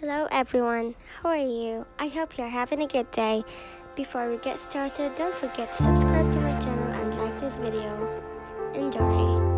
Hello everyone, how are you? I hope you're having a good day. Before we get started, don't forget to subscribe to my channel and like this video. Enjoy!